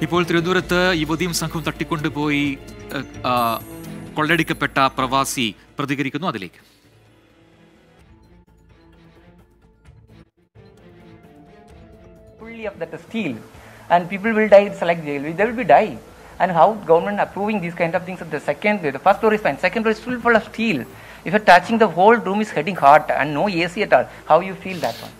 ഇപ്പോൾ തിരുവനന്തപുരത്ത് യുവതിയും സംഘവും തട്ടിക്കൊണ്ടുപോയി ഏഹ്, ആ, കൊള്ളയടിക്കപ്പെട്ട പ്രവാസി പ്രതികരിക്കുന്നു അതിലേക്ക് fully of that steel and people will die it's like jail they will be die and how government approving these kind of things the second the first floor is fine second floor is full full of steel if you're touching the whole room is getting hot and no AC at all how you feel that one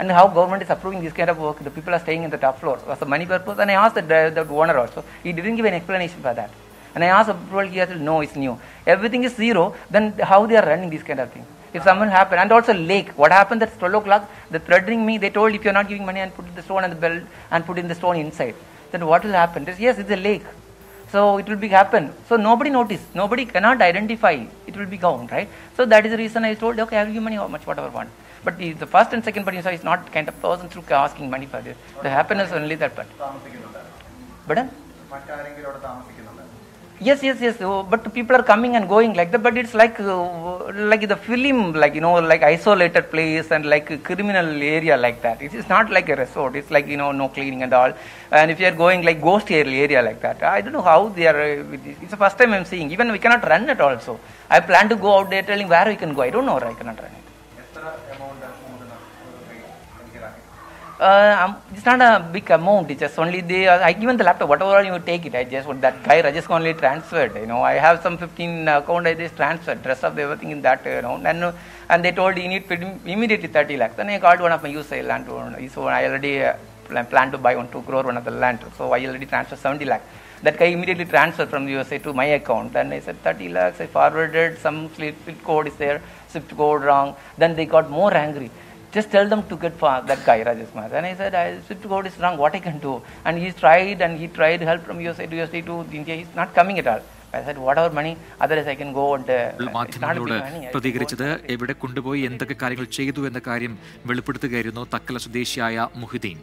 And how government is approving this kind of work the people are staying in the top floor was the money purpose and I asked the, the, owner also he didn't give an explanation for that and I asked approval he said no it's new everything is zero then how they are running these kind of things if someone happened, and also lake, what happened at 12 o'clock, the threatening me, they told if you're not giving money and put the stone and the belt and put in the stone inside, then what will happen? Said, yes, it's a lake. So it will be happen. So nobody noticed, nobody cannot identify, it will be gone, right? So that is the reason I told, okay, I will give money how much, whatever want. But the, the first and second Parisa is not kind of person through asking money for this. The happiness only that part. Yes yes yes. Oh, but people are coming and going like that. But it's like uh, like the film like you know like isolated place and like a criminal area like that. It is not like a resort. It's like you know no cleaning and all. And if you are going like ghost area like that i don't know how they are uh, it's the first time i'm seeing. Even we cannot run it also i plan to go out there telling where we can go. I don't know where i cannot run. it Uh, it's not a big amount. It's just only the. Uh, I given the laptop. Whatever you take it. I just that guy. Just only transferred. You know, I have some 15 account. I just transferred. Rest up everything in that know. And and they told you need to immediately 30 lakhs. Then I called one of my user land. to- So I already uh, plan, to buy one two crore one of the land. So I already transferred 70 lakhs. That guy immediately transferred from USA to my account. Then I said 30 lakhs. I forwarded some slip code is there. Swift code wrong. Then they got more angry just tell them to get for that guy Rajesh Kumar. And I said, I, Swift God is wrong, what I can do? And he tried and he tried help from USA to USA to India, he's not coming at all. I said, whatever money, otherwise I can go and, uh, it's not a big മാധ്യമങ്ങളോട് പ്രതികരിച്ചത് എവിടെ കൊണ്ടുപോയി എന്തൊക്കെ കാര്യങ്ങൾ ചെയ്തു എന്ന കാര്യം വെളിപ്പെടുത്തുകയായിരുന്നു തക്കല സ്വദേശിയായ മുഹിദ്ദീൻ